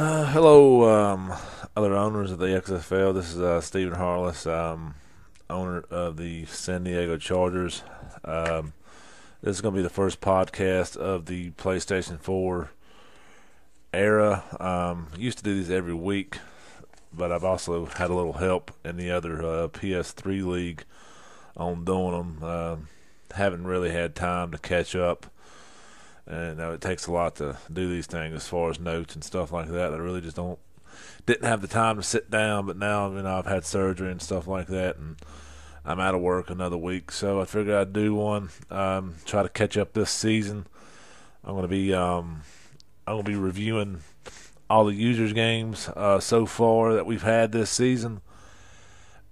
Uh, hello, um, other owners of the XFL. This is uh, Stephen Harless, um, owner of the San Diego Chargers. Um, this is going to be the first podcast of the PlayStation 4 era. Um, used to do these every week, but I've also had a little help in the other uh, PS3 league on doing them. Uh, haven't really had time to catch up and uh, it takes a lot to do these things as far as notes and stuff like that. I really just don't didn't have the time to sit down, but now you know I've had surgery and stuff like that, and I'm out of work another week, so I figured I'd do one. Um, try to catch up this season. I'm gonna be um, I'm gonna be reviewing all the users games uh, so far that we've had this season.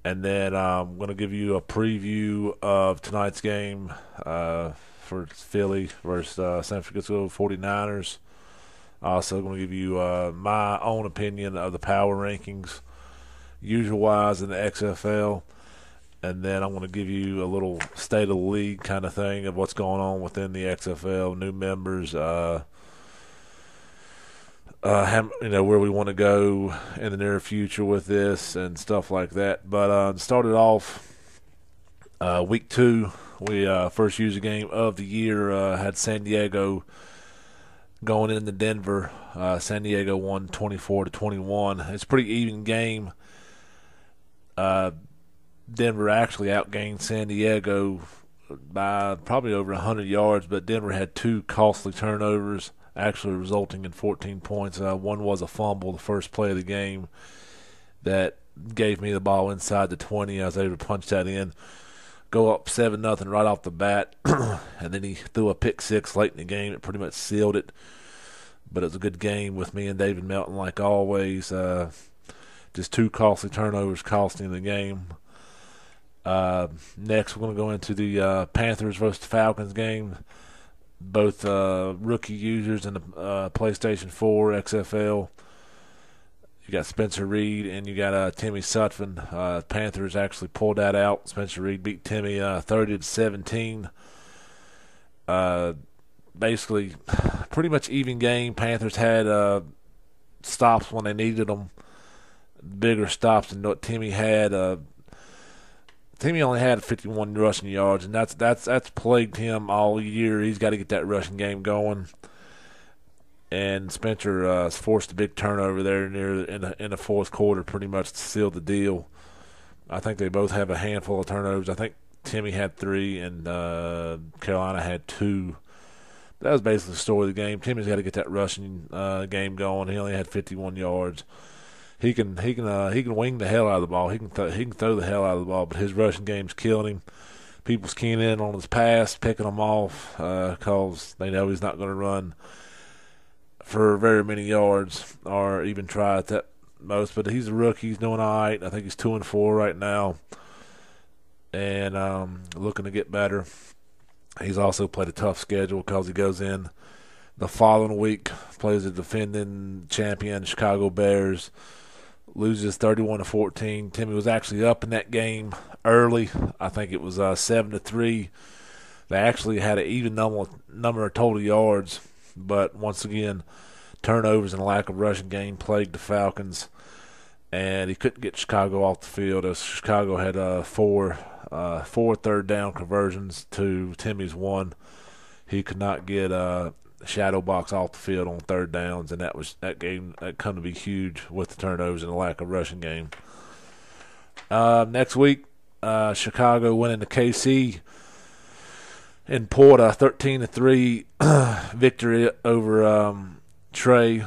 And then uh, I'm going to give you a preview of tonight's game. Uh, for Philly versus uh, San Francisco 49ers. Also, going to give you uh, my own opinion of the power rankings, usual wise in the XFL, and then I'm going to give you a little state of the league kind of thing of what's going on within the XFL, new members, uh, uh, you know where we want to go in the near future with this and stuff like that. But uh, started off uh, week two we uh, first user game of the year uh, had San Diego going into Denver. Uh, San Diego won 24 to 21. It's a pretty even game. Uh, Denver actually outgained San Diego by probably over 100 yards, but Denver had two costly turnovers, actually resulting in 14 points. Uh, one was a fumble, the first play of the game, that gave me the ball inside the 20. I was able to punch that in go up seven nothing right off the bat, and then he threw a pick six late in the game. It pretty much sealed it. But it was a good game with me and David Melton, like always. Uh, just two costly turnovers costing the game. Uh, next, we're going to go into the uh, Panthers versus Falcons game. Both uh, rookie users in the uh, PlayStation 4 XFL you got Spencer Reed and you got uh, Timmy Sutphin. Uh, Panthers actually pulled that out. Spencer Reed beat Timmy uh, 30 to 17. Uh, basically, pretty much even game. Panthers had uh, stops when they needed them, bigger stops than what Timmy had. Uh, Timmy only had 51 rushing yards, and that's that's that's plagued him all year. He's got to get that rushing game going and Spencer uh, forced a big turnover there near in the, in the fourth quarter, pretty much to seal the deal. I think they both have a handful of turnovers. I think Timmy had three and uh, Carolina had two. That was basically the story of the game. Timmy's got to get that rushing uh, game going. He only had 51 yards. He can he can uh, he can wing the hell out of the ball. He can th- he can throw the hell out of the ball, but his rushing game's killing him. People's keying in on his pass, picking him off because uh, they know he's not going to run for very many yards or even try at that most. But he's a rookie. He's doing all right. I think he's two and four right now, and um, looking to get better. He's also played a tough schedule because he goes in the following week, plays the defending champion Chicago Bears, loses 31 to 14. Timmy was actually up in that game early. I think it was uh, seven to three. They actually had an even number number of total yards but once again, turnovers and lack of rushing game plagued the Falcons, and he couldn't get Chicago off the field. As Chicago had uh, four uh, four third down conversions to Timmy's one. He could not get uh, shadow box off the field on third downs, and that was that game that come to be huge with the turnovers and the lack of rushing game. Uh, next week, uh, Chicago went into KC and in Porta, thirteen to three victory over um, Trey,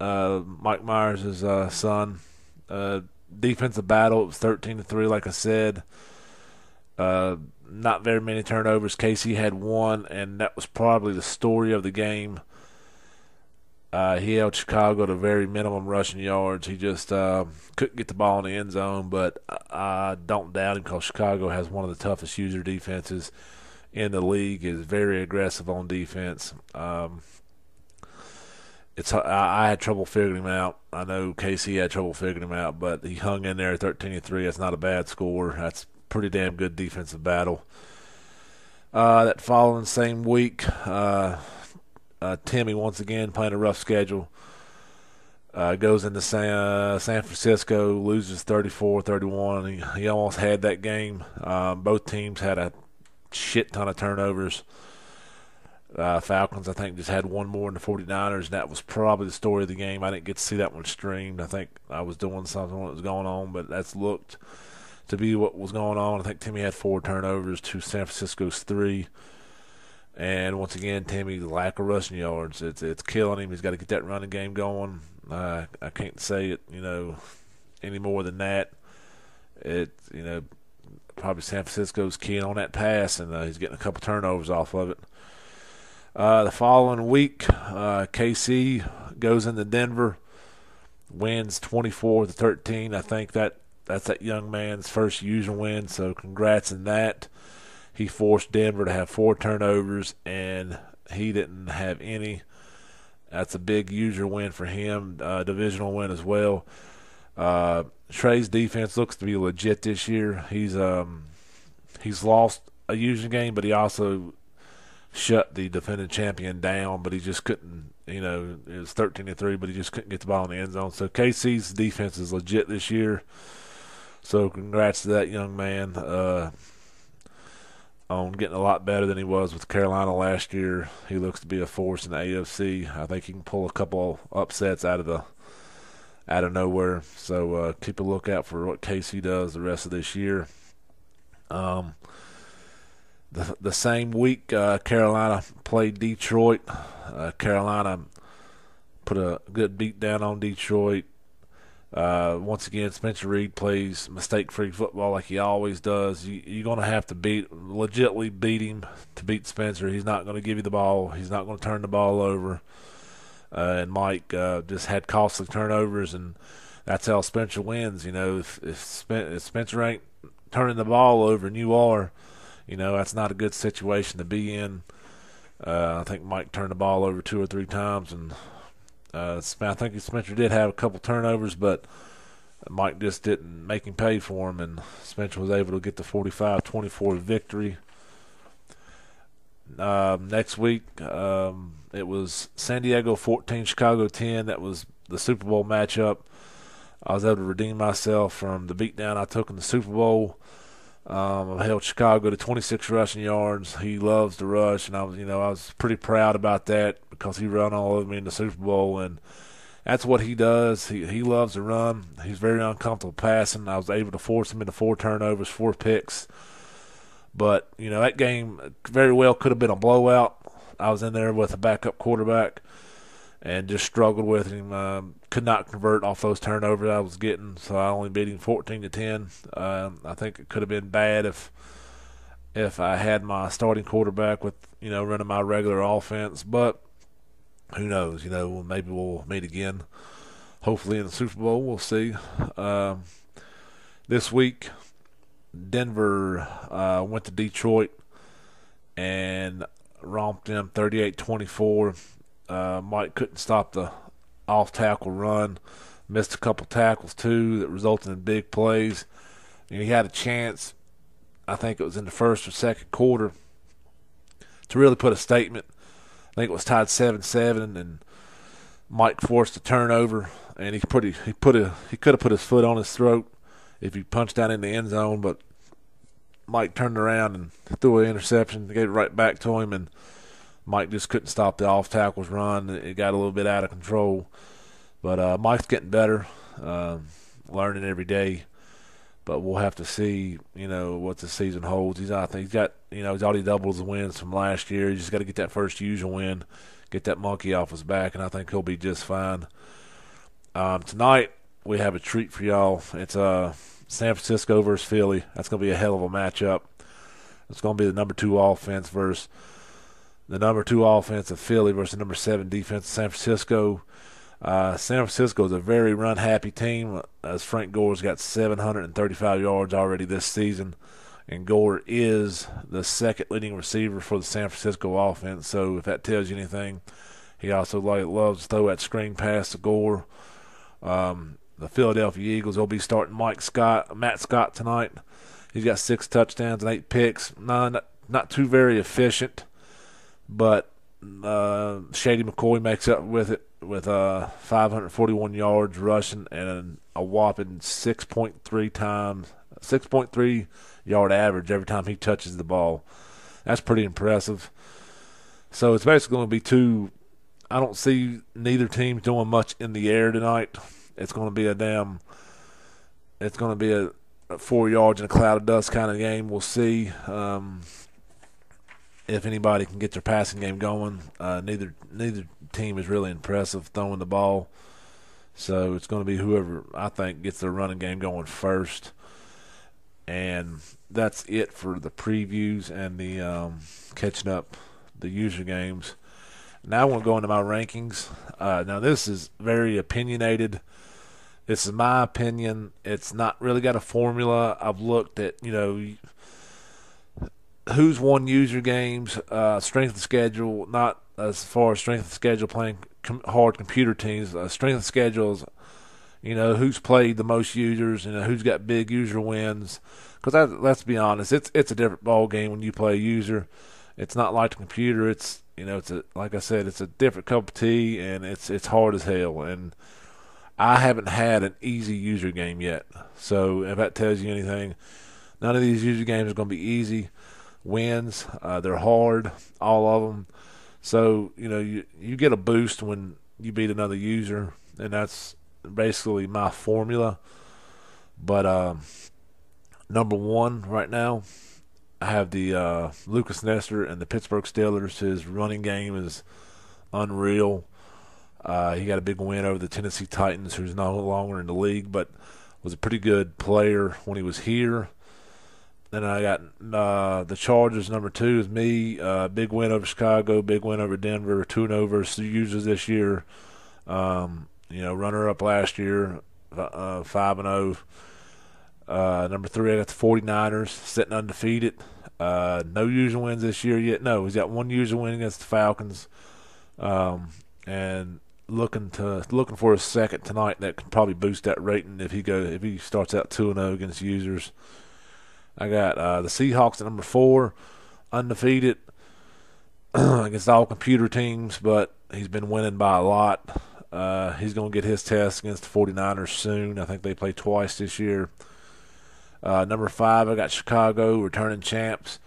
uh, Mike Myers' uh, son. Uh, defensive battle, it was thirteen to three, like I said. Uh, not very many turnovers. Casey had one, and that was probably the story of the game. Uh, he held Chicago to very minimum rushing yards. He just uh, couldn't get the ball in the end zone, but I don't doubt him because Chicago has one of the toughest user defenses in the league is very aggressive on defense. Um, it's I, I, had trouble figuring him out. I know KC had trouble figuring him out, but he hung in there 13 to three. That's not a bad score. That's pretty damn good defensive battle. Uh, that following same week, uh, uh, Timmy once again playing a rough schedule. Uh, goes into San, San Francisco, loses 34-31. He, he almost had that game. Um, both teams had a shit ton of turnovers. Uh, Falcons, I think, just had one more than the 49ers, and that was probably the story of the game. I didn't get to see that one streamed. I think I was doing something it was going on, but that's looked to be what was going on. I think Timmy had four turnovers to San Francisco's three. And once again, Timmy, lack of rushing yards, it's it's killing him. He's got to get that running game going. Uh, I can't say it, you know, any more than that. It, you know, probably San Francisco's keying on that pass, and uh, he's getting a couple turnovers off of it. Uh, the following week, uh, KC goes into Denver, wins 24 to 13. I think that that's that young man's first usual win, so congrats on that. He forced Denver to have four turnovers, and he didn't have any. That's a big user win for him, uh, divisional win as well. Uh, Trey's defense looks to be legit this year. He's um, he's lost a user game, but he also shut the defending champion down. But he just couldn't, you know, it was thirteen to three, but he just couldn't get the ball in the end zone. So KC's defense is legit this year. So congrats to that young man. Uh, on getting a lot better than he was with Carolina last year. He looks to be a force in the AFC. I think he can pull a couple upsets out of the out of nowhere. So uh, keep a lookout for what KC does the rest of this year. Um, the the same week, uh, Carolina played Detroit. Uh, Carolina put a good beat down on Detroit. Uh, once again, Spencer Reed plays mistake-free football like he always does. You, you're going to have to beat, legitly beat him to beat Spencer. He's not going to give you the ball. He's not going to turn the ball over. Uh, and Mike uh, just had costly turnovers, and that's how Spencer wins. You know, if, if, Spen- if Spencer ain't turning the ball over and you are, you know, that's not a good situation to be in. Uh, I think Mike turned the ball over two or three times, and uh, I think Spencer did have a couple turnovers, but Mike just didn't make him pay for him, and Spencer was able to get the 45-24 victory. Um, next week, um, it was San Diego 14, Chicago 10. That was the Super Bowl matchup. I was able to redeem myself from the beatdown I took in the Super Bowl. Um, I held Chicago to 26 rushing yards. He loves to rush, and I was, you know, I was pretty proud about that because he ran all over me in the Super Bowl, and that's what he does. He he loves to run. He's very uncomfortable passing. I was able to force him into four turnovers, four picks. But you know that game very well could have been a blowout. I was in there with a backup quarterback and just struggled with him. Um, could not convert off those turnovers I was getting, so I only beat him 14 to 10. Um, I think it could have been bad if if I had my starting quarterback with you know running my regular offense, but who knows? You know, maybe we'll meet again. Hopefully in the Super Bowl, we'll see. Um, this week, Denver uh, went to Detroit and romped them 38-24. Uh, Mike couldn't stop the off tackle run. Missed a couple tackles too that resulted in big plays. And he had a chance, I think it was in the first or second quarter, to really put a statement. I think it was tied seven seven, and Mike forced a turnover, and he he, he put a he could have put his foot on his throat if he punched down in the end zone, but Mike turned around and threw an interception, gave it right back to him, and Mike just couldn't stop the off tackles run. It got a little bit out of control. But uh, Mike's getting better, uh, learning every day. But we'll have to see, you know, what the season holds. He's, he's got, you know, he's already doubled his wins from last year. He's just got to get that first usual win, get that monkey off his back, and I think he'll be just fine. Um, tonight we have a treat for y'all. It's uh, San Francisco versus Philly. That's going to be a hell of a matchup. It's going to be the number two offense versus the number two offense of Philly versus the number seven defense of San Francisco. Uh, San Francisco is a very run happy team, as Frank Gore's got 735 yards already this season, and Gore is the second leading receiver for the San Francisco offense. So if that tells you anything, he also like loves to throw that screen pass to Gore. Um, the Philadelphia Eagles will be starting Mike Scott, Matt Scott tonight. He's got six touchdowns and eight picks. Not not too very efficient, but uh, Shady McCoy makes up with it with uh, 541 yards rushing and a whopping 6.3 times 6.3 yard average every time he touches the ball. That's pretty impressive. So it's basically going to be two. I don't see neither team doing much in the air tonight. It's going to be a damn. It's going to be a, a four yards in a cloud of dust kind of game. We'll see. Um, if anybody can get their passing game going. Uh, neither neither team is really impressive throwing the ball, so it's going to be whoever I think gets their running game going first. And that's it for the previews and the um, catching up the user games. Now I want to go into my rankings. Uh, now this is very opinionated. This is my opinion. It's not really got a formula. I've looked at you know who's won user games, uh, strength of schedule, not as far as strength of schedule playing com- hard computer teams. Uh, strength of schedules, you know, who's played the most users, you know, who's got big user wins. Because let's be honest, it's it's a different ball game when you play a user. It's not like the computer. It's you know, it's a like I said, it's a different cup of tea, and it's it's hard as hell. And I haven't had an easy user game yet. So if that tells you anything, none of these user games are going to be easy wins. Uh, they're hard, all of them. So you know you you get a boost when you beat another user, and that's basically my formula. But uh, number one right now, I have the uh, Lucas Nestor and the Pittsburgh Steelers. His running game is unreal. Uh, he got a big win over the Tennessee Titans, who's no longer in the league, but was a pretty good player when he was here. Then I got uh, the Chargers. Number two is me. Uh, big win over Chicago. Big win over Denver. Two over users this year. Um, you know, runner up last year. Uh, five and zero. Oh. Uh, number three, I got the 49ers sitting undefeated. Uh, no user wins this year yet. No, he's got one user win against the Falcons, um, and looking to looking for a second tonight. That can probably boost that rating if he go if he starts out two and zero oh against users. I got uh, the Seahawks at number four, undefeated against all computer teams, but he's been winning by a lot. Uh, he's going to get his test against the 49ers soon. I think they play twice this year. Uh, number five, I got Chicago, returning champs.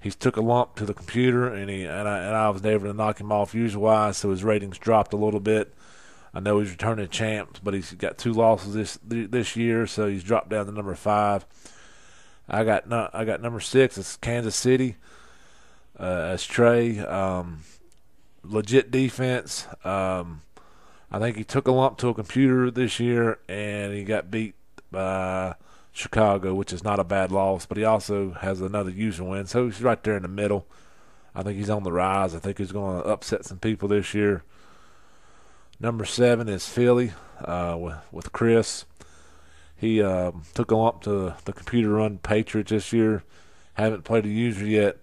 He's took a lump to the computer, and he and I, and I was able to knock him off wise, so his ratings dropped a little bit. I know he's returning champs, but he's got two losses this this year, so he's dropped down to number five. I got no, I got number six. It's Kansas City. Uh, as Trey, um, legit defense. Um, I think he took a lump to a computer this year, and he got beat by Chicago, which is not a bad loss. But he also has another user win, so he's right there in the middle. I think he's on the rise. I think he's going to upset some people this year. Number seven is Philly uh, with, with Chris. He uh, took a lump to the computer run Patriots this year. Haven't played a user yet.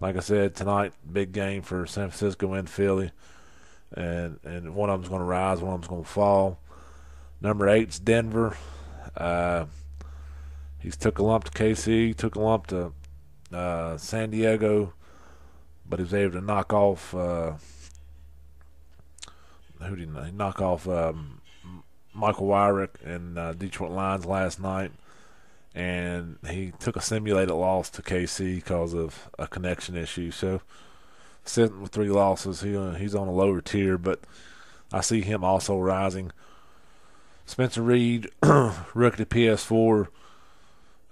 Like I said, tonight, big game for San Francisco and Philly. And and one of them's going to rise, one of them's going to fall. Number eight's Denver. Uh, he's took a lump to KC, took a lump to uh, San Diego, but he was able to knock off. Uh, who did he knock off? Um, Michael Wyrick and uh, Detroit Lions last night, and he took a simulated loss to KC because of a connection issue. So, sitting with three losses, he uh, he's on a lower tier, but I see him also rising. Spencer Reed, rookie to PS4,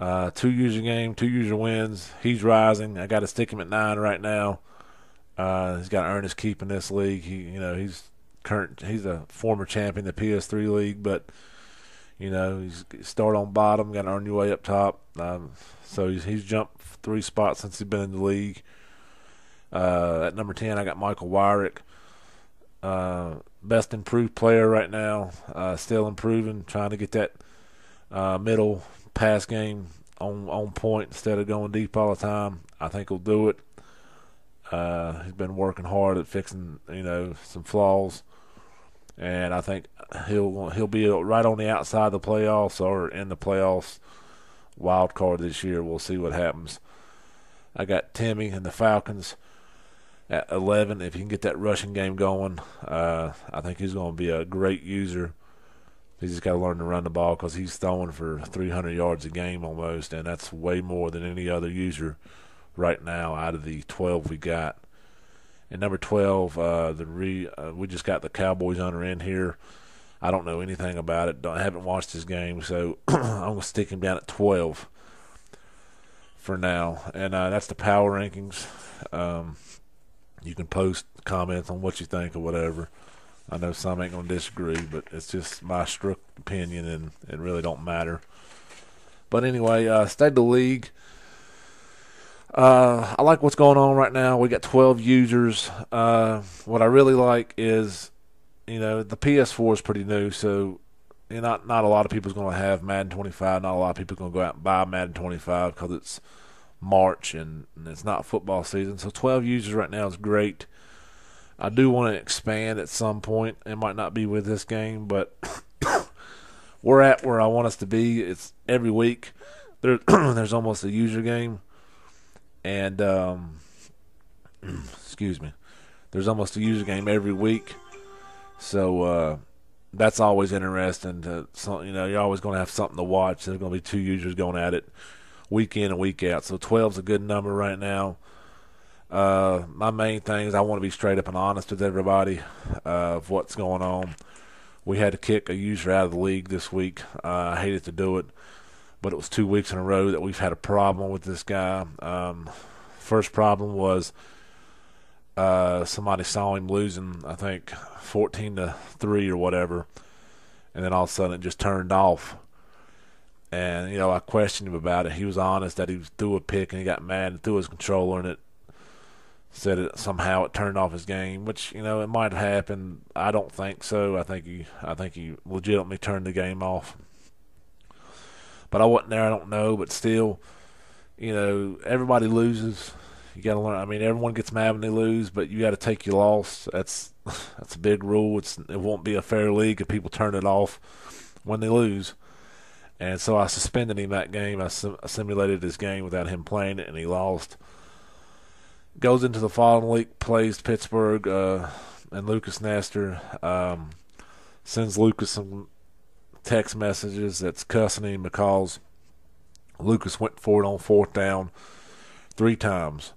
uh, two user game, two user wins. He's rising. I got to stick him at nine right now. Uh, he's got to earn his keep in this league. He, you know, he's current. He's a former champion in the PS3 league, but you know he's start on bottom, got to earn your way up top. Um, so he's, he's jumped three spots since he's been in the league. Uh, at number ten, I got Michael Wyrick, uh, best improved player right now. Uh, still improving, trying to get that uh, middle pass game on on point instead of going deep all the time. I think he'll do it. Uh, he's been working hard at fixing, you know, some flaws and I think he'll he'll be right on the outside of the playoffs or in the playoffs wild card this year. We'll see what happens. I got Timmy and the Falcons at 11. If he can get that rushing game going, uh, I think he's going to be a great user. He's just got to learn to run the ball because he's throwing for 300 yards a game almost, and that's way more than any other user right now out of the 12 we got. And number 12, uh, the re, uh, we just got the Cowboys under in here. I don't know anything about it. I haven't watched his game, so I'm going to stick him down at 12 for now. And uh, that's the power rankings. Um, you can post comments on what you think or whatever. I know some ain't gonna disagree, but it's just my strict opinion, and it really don't matter. But anyway, uh, of the league. Uh, I like what's going on right now. We got 12 users. Uh, what I really like is, you know, the PS4 is pretty new, so you know, not not a lot of people's going to have Madden 25. Not a lot of people going to go out and buy Madden 25 because it's March and, and it's not football season. So 12 users right now is great. I do want to expand at some point. It might not be with this game, but we're at where I want us to be. It's every week. There, there's almost a user game, and um, excuse me, there's almost a user game every week. So uh, that's always interesting. To you know, you're always going to have something to watch. There's going to be two users going at it week in and week out. So 12 is a good number right now. Uh, my main thing is I want to be straight up and honest with everybody uh, of what's going on. We had to kick a user out of the league this week. Uh, I hated to do it, but it was two weeks in a row that we've had a problem with this guy. Um, first problem was uh, somebody saw him losing, I think, 14 to 3 or whatever, and then all of a sudden it just turned off. And, you know, I questioned him about it. He was honest that he threw a pick and he got mad and threw his controller and it said it somehow it turned off his game, which you know it might have happened. I don't think so. I think he I think he legitimately turned the game off. But I wasn't there. I don't know. But still, you know, everybody loses. You got to learn. I mean, everyone gets mad when they lose, but you got to take your loss. That's that's a big rule. It's it won't be a fair league if people turn it off when they lose. And so I suspended him that game. I, sim- I simulated his game without him playing it, and he lost goes into the following week, plays Pittsburgh, uh, and Lucas Nestor um, sends Lucas some text messages that's cussing him because Lucas went for it on fourth down three times.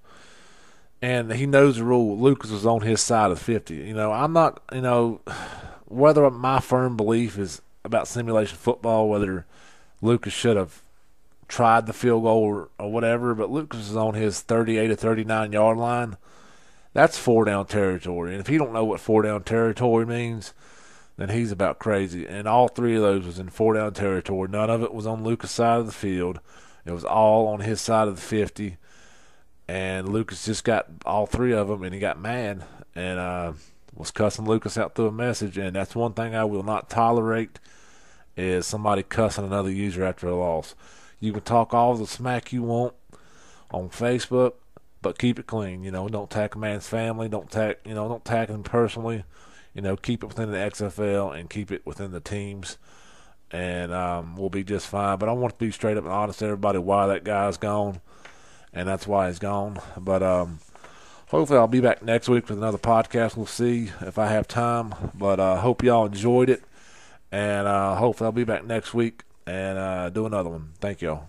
And he knows the rule. Lucas was on his side of 50. You know, I'm not, you know, whether my firm belief is about simulation football, whether Lucas should have tried the field goal or, or whatever, but Lucas is on his 38 to 39 yard line. That's four down territory. And if you don't know what four down territory means, then he's about crazy. And all three of those was in four down territory. None of it was on Lucas' side of the field. It was all on his side of the 50. And Lucas just got all three of them, and he got mad and uh, was cussing Lucas out through a message. And that's one thing I will not tolerate is somebody cussing another user after a loss. You can talk all the smack you want on Facebook, but keep it clean. You know, don't attack a man's family. Don't attack, you know, don't attack him personally. You know, keep it within the XFL and keep it within the teams, and um, we'll be just fine. But I want to be straight up and honest to everybody why that guy's gone, and that's why he's gone. But um, hopefully, I'll be back next week with another podcast. We'll see if I have time. But I uh, hope y'all enjoyed it, and uh, hopefully, I'll be back next week and uh, do another one. Thank y'all.